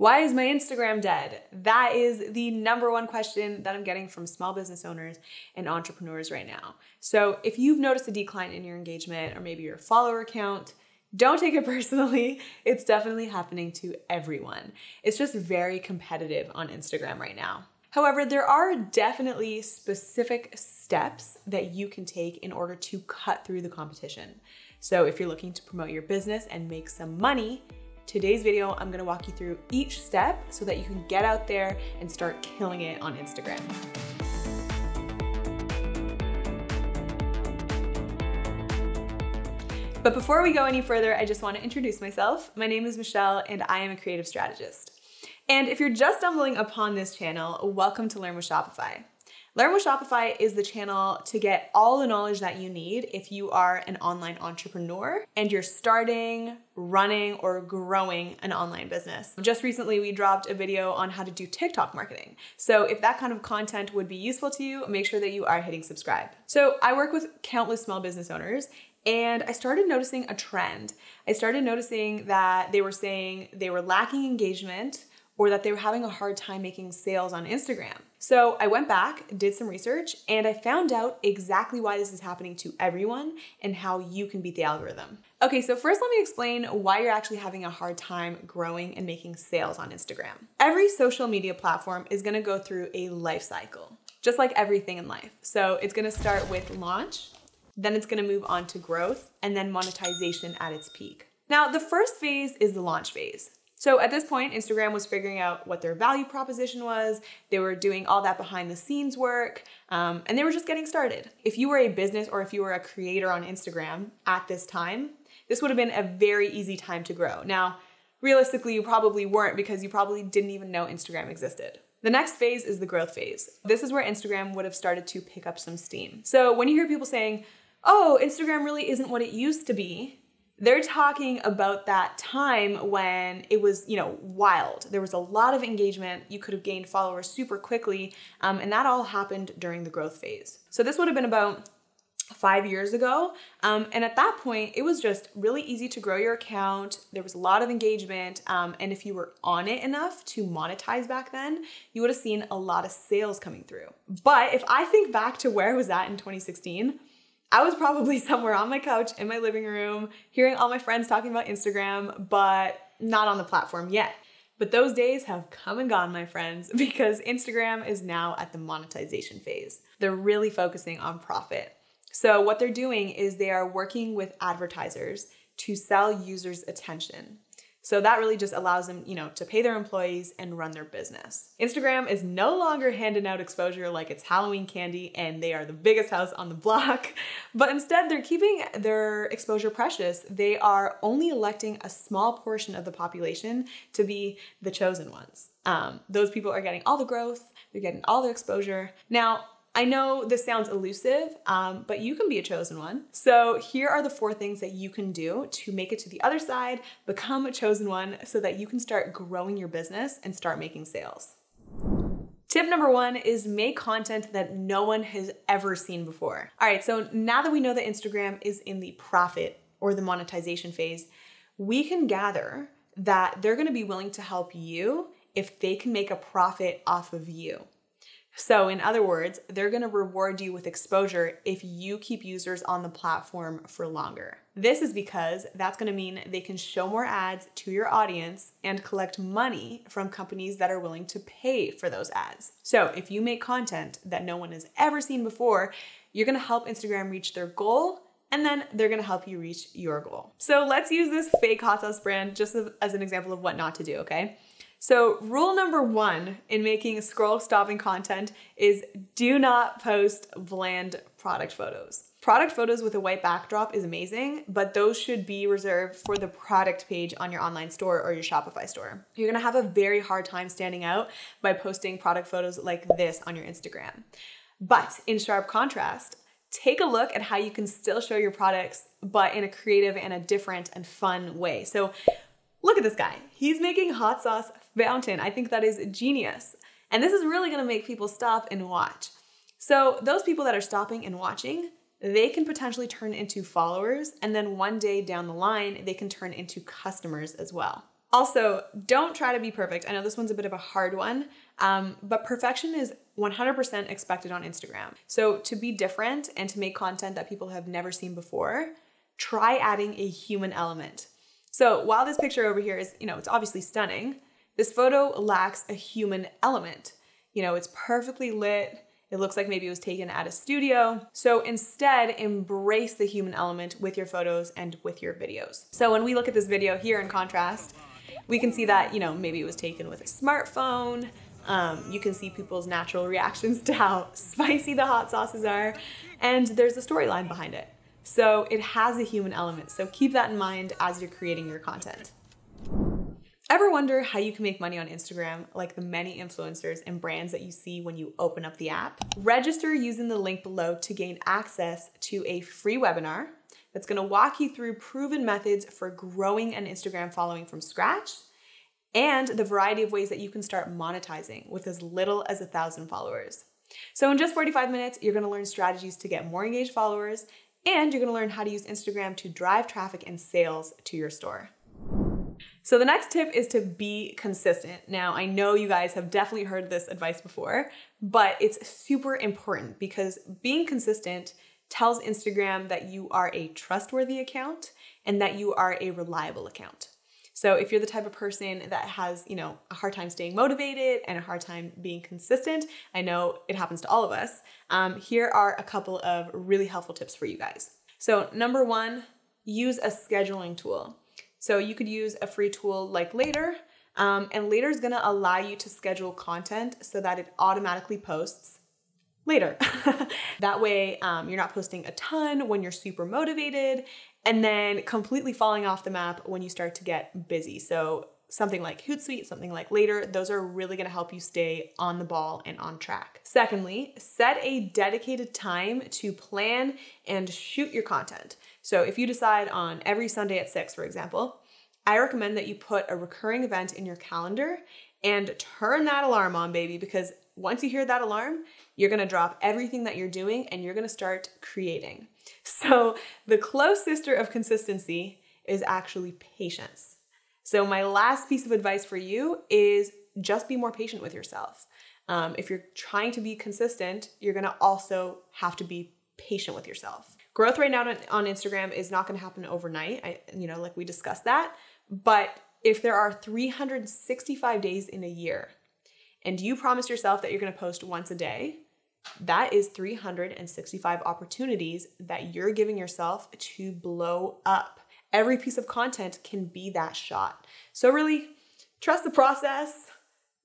Why is my Instagram dead? That is the number one question that I'm getting from small business owners and entrepreneurs right now. So, if you've noticed a decline in your engagement or maybe your follower count, don't take it personally. It's definitely happening to everyone. It's just very competitive on Instagram right now. However, there are definitely specific steps that you can take in order to cut through the competition. So, if you're looking to promote your business and make some money, today's video, I'm gonna walk you through each step so that you can get out there and start killing it on Instagram. But before we go any further, I just wanna introduce myself. My name is Michelle and I am a creative strategist. And if you're just stumbling upon this channel, welcome to Learn with Shopify. Learn with Shopify is the channel to get all the knowledge that you need if you are an online entrepreneur and you're starting, running, or growing an online business. Just recently, we dropped a video on how to do TikTok marketing. So if that kind of content would be useful to you, make sure that you are hitting subscribe. So I work with countless small business owners and I started noticing a trend. I started noticing that they were saying they were lacking engagement or that they were having a hard time making sales on Instagram. So I went back, did some research, and I found out exactly why this is happening to everyone and how you can beat the algorithm. Okay, so first let me explain why you're actually having a hard time growing and making sales on Instagram. Every social media platform is gonna go through a life cycle, just like everything in life. So it's gonna start with launch, then it's gonna move on to growth, and then monetization at its peak. Now, the first phase is the launch phase. So at this point, Instagram was figuring out what their value proposition was. They were doing all that behind the scenes work, um, and they were just getting started. If you were a business or if you were a creator on Instagram at this time, this would have been a very easy time to grow. Now, realistically, you probably weren't because you probably didn't even know Instagram existed. The next phase is the growth phase. This is where Instagram would have started to pick up some steam. So when you hear people saying, oh, Instagram really isn't what it used to be, they're talking about that time when it was, you know, wild. There was a lot of engagement. You could have gained followers super quickly. Um, and that all happened during the growth phase. So this would have been about five years ago. Um, and at that point, it was just really easy to grow your account. There was a lot of engagement. Um, and if you were on it enough to monetize back then, you would have seen a lot of sales coming through. But if I think back to where I was at in 2016, I was probably somewhere on my couch in my living room, hearing all my friends talking about Instagram, but not on the platform yet. But those days have come and gone, my friends, because Instagram is now at the monetization phase. They're really focusing on profit. So, what they're doing is they are working with advertisers to sell users attention. So that really just allows them, you know, to pay their employees and run their business. Instagram is no longer handing out exposure like it's Halloween candy and they are the biggest house on the block, but instead they're keeping their exposure precious. They are only electing a small portion of the population to be the chosen ones. Um, those people are getting all the growth, they're getting all the exposure. Now, I know this sounds elusive, um, but you can be a chosen one. So here are the four things that you can do to make it to the other side, become a chosen one so that you can start growing your business and start making sales. Tip number one is make content that no one has ever seen before. All right, so now that we know that Instagram is in the profit or the monetization phase, we can gather that they're gonna be willing to help you if they can make a profit off of you. So, in other words, they're going to reward you with exposure if you keep users on the platform for longer. This is because that's going to mean they can show more ads to your audience and collect money from companies that are willing to pay for those ads. So, if you make content that no one has ever seen before, you're going to help Instagram reach their goal and then they're gonna help you reach your goal. So let's use this fake hot sauce brand just as an example of what not to do, okay? So, rule number one in making scroll stopping content is do not post bland product photos. Product photos with a white backdrop is amazing, but those should be reserved for the product page on your online store or your Shopify store. You're gonna have a very hard time standing out by posting product photos like this on your Instagram. But in sharp contrast, take a look at how you can still show your products, but in a creative and a different and fun way. So, look at this guy. He's making hot sauce fountain. I think that is genius. And this is really gonna make people stop and watch. So those people that are stopping and watching, they can potentially turn into followers, and then one day down the line, they can turn into customers as well. Also, don't try to be perfect. I know this one's a bit of a hard one, um, but perfection is 100% expected on Instagram. So, to be different and to make content that people have never seen before, try adding a human element. So, while this picture over here is, you know, it's obviously stunning, this photo lacks a human element. You know, it's perfectly lit. It looks like maybe it was taken at a studio. So instead, embrace the human element with your photos and with your videos. So when we look at this video here in contrast, we can see that, you know, maybe it was taken with a smartphone. Um, you can see people's natural reactions to how spicy the hot sauces are, and there's a storyline behind it. So it has a human element. So keep that in mind as you're creating your content. Ever wonder how you can make money on Instagram like the many influencers and brands that you see when you open up the app? Register using the link below to gain access to a free webinar that's gonna walk you through proven methods for growing an Instagram following from scratch and the variety of ways that you can start monetizing with as little as a thousand followers. So, in just 45 minutes, you're gonna learn strategies to get more engaged followers and you're gonna learn how to use Instagram to drive traffic and sales to your store. So the next tip is to be consistent. Now, I know you guys have definitely heard this advice before, but it's super important because being consistent tells Instagram that you are a trustworthy account and that you are a reliable account. So if you're the type of person that has, you know, a hard time staying motivated and a hard time being consistent, I know it happens to all of us. Um, here are a couple of really helpful tips for you guys. So number one, use a scheduling tool. So you could use a free tool like Later, um, and Later is gonna allow you to schedule content so that it automatically posts later. that way, um, you're not posting a ton when you're super motivated and then completely falling off the map when you start to get busy. So something like Hootsuite, something like Later, those are really gonna help you stay on the ball and on track. Secondly, set a dedicated time to plan and shoot your content. So if you decide on every Sunday at 6, for example, I recommend that you put a recurring event in your calendar and turn that alarm on, baby, because once you hear that alarm, you're gonna drop everything that you're doing and you're gonna start creating. So, the close sister of consistency is actually patience. So, my last piece of advice for you is just be more patient with yourself. Um, if you're trying to be consistent, you're gonna also have to be patient with yourself. Growth right now on Instagram is not going to happen overnight. I, you know, like we discussed that. But if there are 365 days in a year and you promise yourself that you're going to post once a day, that is 365 opportunities that you're giving yourself to blow up. Every piece of content can be that shot. So, really, trust the process,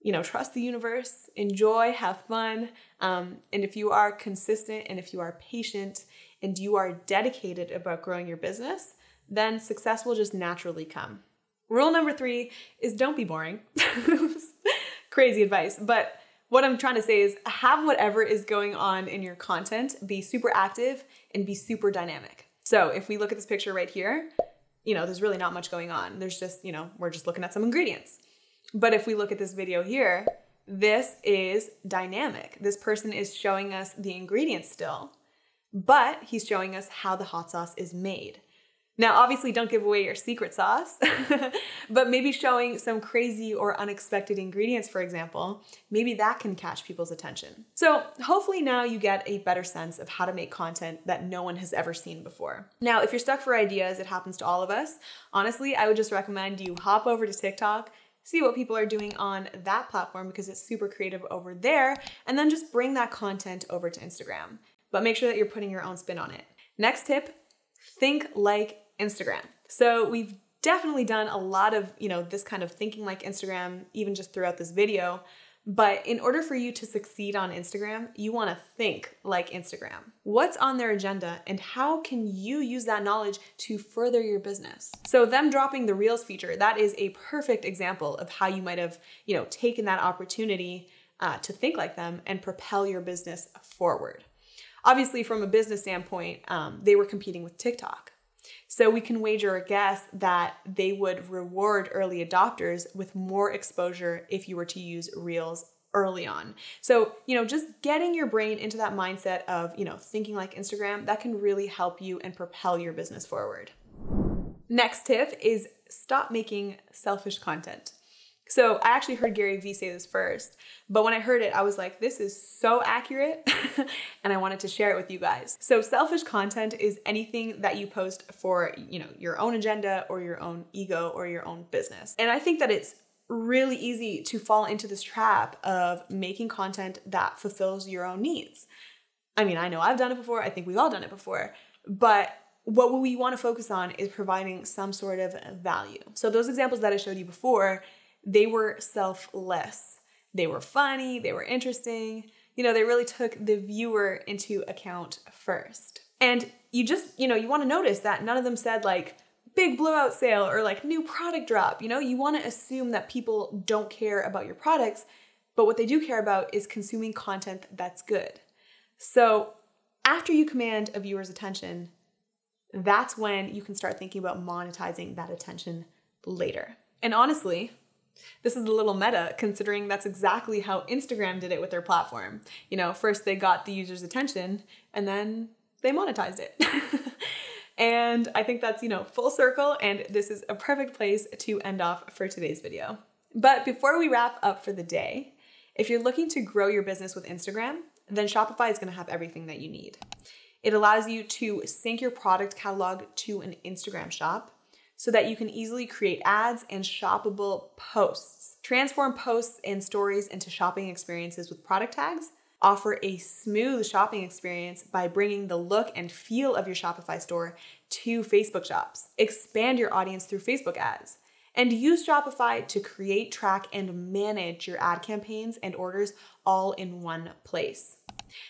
you know, trust the universe, enjoy, have fun. Um, and if you are consistent and if you are patient and you are dedicated about growing your business, then success will just naturally come. Rule number three is don't be boring. Crazy advice, but what I'm trying to say is have whatever is going on in your content be super active and be super dynamic. So if we look at this picture right here, you know, there's really not much going on. There's just, you know, we're just looking at some ingredients. But if we look at this video here, this is dynamic. This person is showing us the ingredients still, but he's showing us how the hot sauce is made. Now, obviously, don't give away your secret sauce, but maybe showing some crazy or unexpected ingredients, for example, maybe that can catch people's attention. So, hopefully, now you get a better sense of how to make content that no one has ever seen before. Now, if you're stuck for ideas, it happens to all of us. Honestly, I would just recommend you hop over to TikTok see what people are doing on that platform because it's super creative over there, and then just bring that content over to Instagram. But make sure that you're putting your own spin on it. Next tip think like Instagram. So we've definitely done a lot of, you know, this kind of thinking like Instagram, even just throughout this video. But in order for you to succeed on Instagram, you want to think like Instagram. What's on their agenda and how can you use that knowledge to further your business? So them dropping the Reels feature, that is a perfect example of how you might have, you know, taken that opportunity uh, to think like them and propel your business forward. Obviously, from a business standpoint, um, they were competing with TikTok. So we can wager a guess that they would reward early adopters with more exposure if you were to use Reels early on. So, you know, just getting your brain into that mindset of, you know, thinking like Instagram, that can really help you and propel your business forward. Next tip is stop making selfish content. So I actually heard Gary Vee say this first, but when I heard it, I was like, this is so accurate, and I wanted to share it with you guys. So selfish content is anything that you post for, you know, your own agenda or your own ego or your own business. And I think that it's really easy to fall into this trap of making content that fulfills your own needs. I mean, I know I've done it before, I think we've all done it before, but what we want to focus on is providing some sort of value. So those examples that I showed you before, they were selfless. They were funny, they were interesting. You know, they really took the viewer into account first. And you just, you know, you want to notice that none of them said like big blowout sale or like new product drop. You know, you want to assume that people don't care about your products, but what they do care about is consuming content that's good. So after you command a viewer's attention, that's when you can start thinking about monetizing that attention later. And honestly, this is a little meta considering that's exactly how Instagram did it with their platform. You know, first they got the user's attention and then they monetized it. and I think that's, you know, full circle and this is a perfect place to end off for today's video. But before we wrap up for the day, if you're looking to grow your business with Instagram, then Shopify is going to have everything that you need. It allows you to sync your product catalog to an Instagram shop so that you can easily create ads and shoppable posts. Transform posts and stories into shopping experiences with product tags. Offer a smooth shopping experience by bringing the look and feel of your Shopify store to Facebook shops. Expand your audience through Facebook ads. And use Shopify to create, track, and manage your ad campaigns and orders all in one place.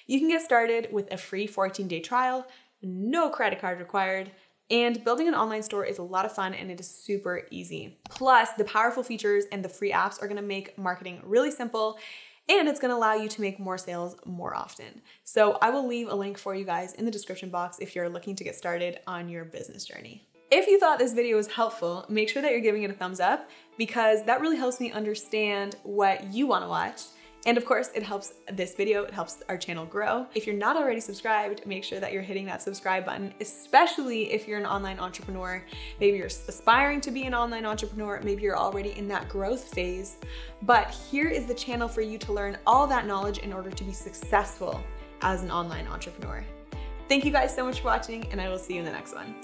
You can get started with a free 14 day trial, no credit card required. And building an online store is a lot of fun and it is super easy. Plus, the powerful features and the free apps are gonna make marketing really simple and it's gonna allow you to make more sales more often. So I will leave a link for you guys in the description box if you're looking to get started on your business journey. If you thought this video was helpful, make sure that you're giving it a thumbs up because that really helps me understand what you wanna watch and of course, it helps this video, it helps our channel grow. If you're not already subscribed, make sure that you're hitting that subscribe button, especially if you're an online entrepreneur. Maybe you're aspiring to be an online entrepreneur, maybe you're already in that growth phase. But here is the channel for you to learn all that knowledge in order to be successful as an online entrepreneur. Thank you guys so much for watching, and I will see you in the next one.